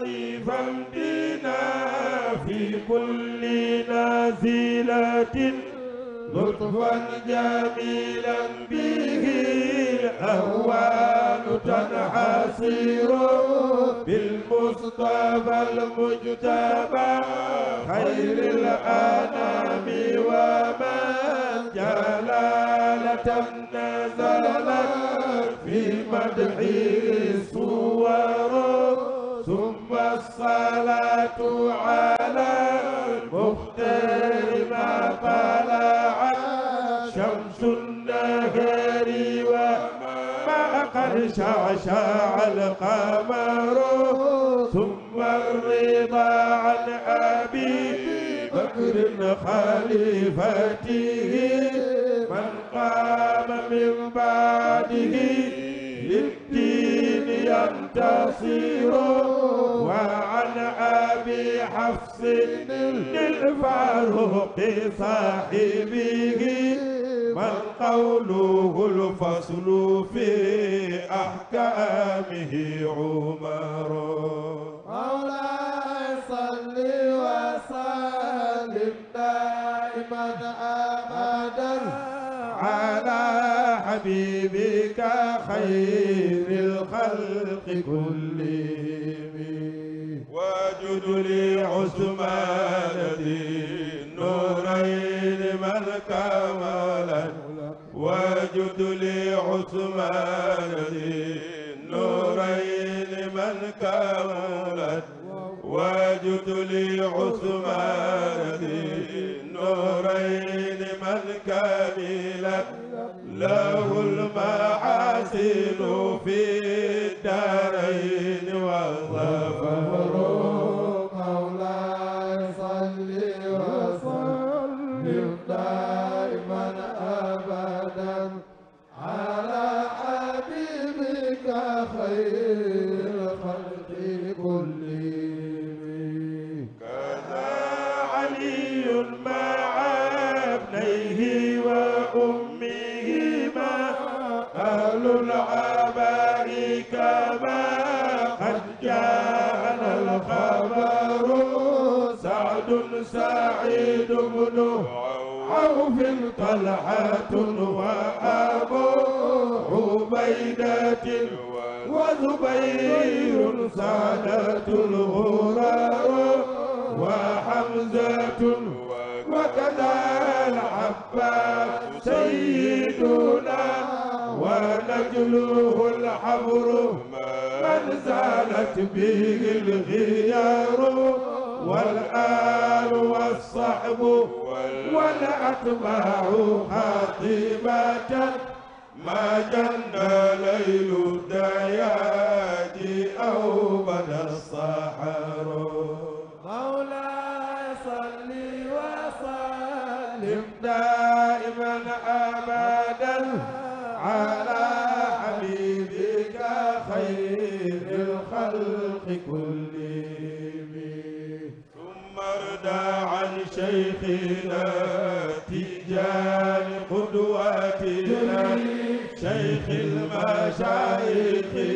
لطيفا بنا في كل نازلة. لطفا جميلا به الأهوال تنحصر بالمصطفى المجتبى. خير الأنام ومن جلالة نزلت في مدحه الصلاة على المختار ما طلعت شمس النهار وما قد شعشع القمر ثم الرضا عن أبي بكر خليفته من قام من بعده للدين ينتصر. حفص للفاروق صاحبه من قوله الفصل في أحكامه عمر. مولاي صل وسلم دائما أبدا على حبيبك خير الخلق كلهم. وجد لي عثمان ذي النورين من كملا وجد لي عثمان ذي النورين من كملا وجد لي عثمان ذي النورين من كملا له المحاسن في الدارين. سعد سعيد بن عوف طلحة وأبو عبيدة وزبير سادة الغرار وحمزة وكذا العباس سيدنا ونجله الحبر من زالت به الغيار والآل والصحب والأتباع خاطبة ما جن ليل الدياج أو بدا الصحر. مولاي صل وسلم دائما أبدا على حبيبك خير الخلق كلهم. شيخنا تجان قدوتنا شيخ المشايخ.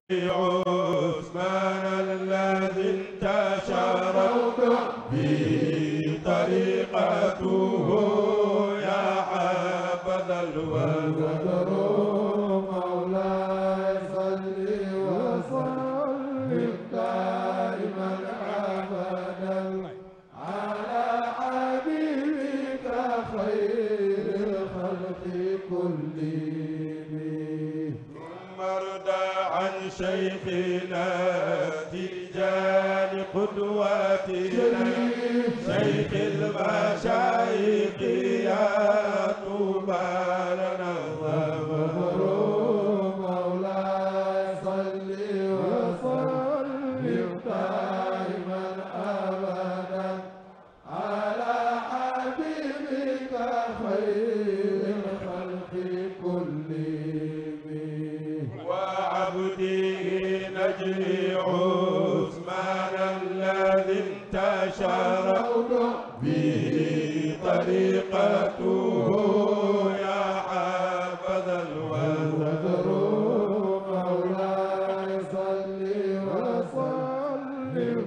شيخنا تجان قدوتنا شيخ المشايخ يا طوبى لنا الظفر مولاي صل وسلم أجري عثمان الذي انتشر به طريقته يا حافظ الوزر مولاي صل وسلم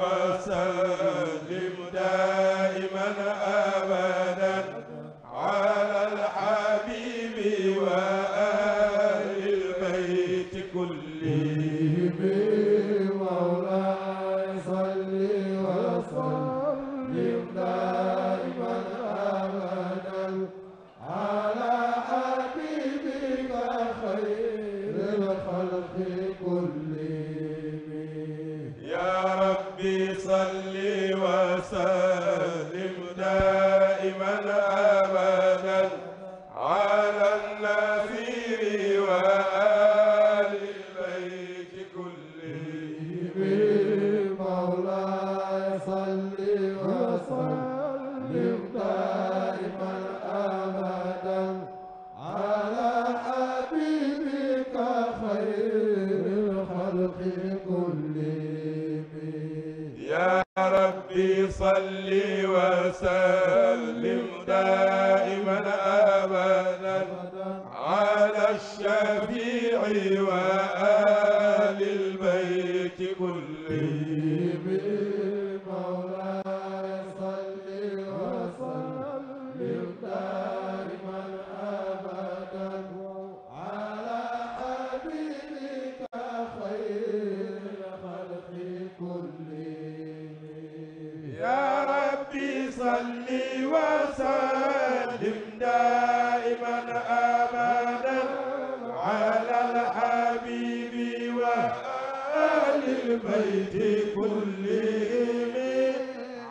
وسلم دائما ربي صل وسلم دائما ابدا على النذير وآل البيت كلهم. ربي صل وسلم دائما ابدا على الشفيع وآل ربي صل وسلم دائما ابدا على الحبيب وآل البيت كلهم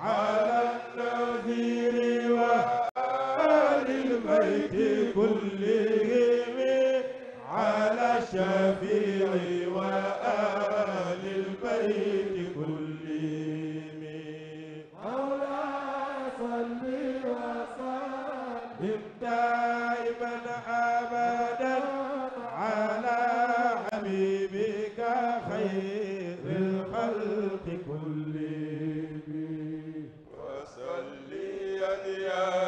على النذير وآل البيت كلهم على الشفيع وآل البيت كلهم. صل وسلم دائما ابدا على حبيبك خير الخلق كلهم. يا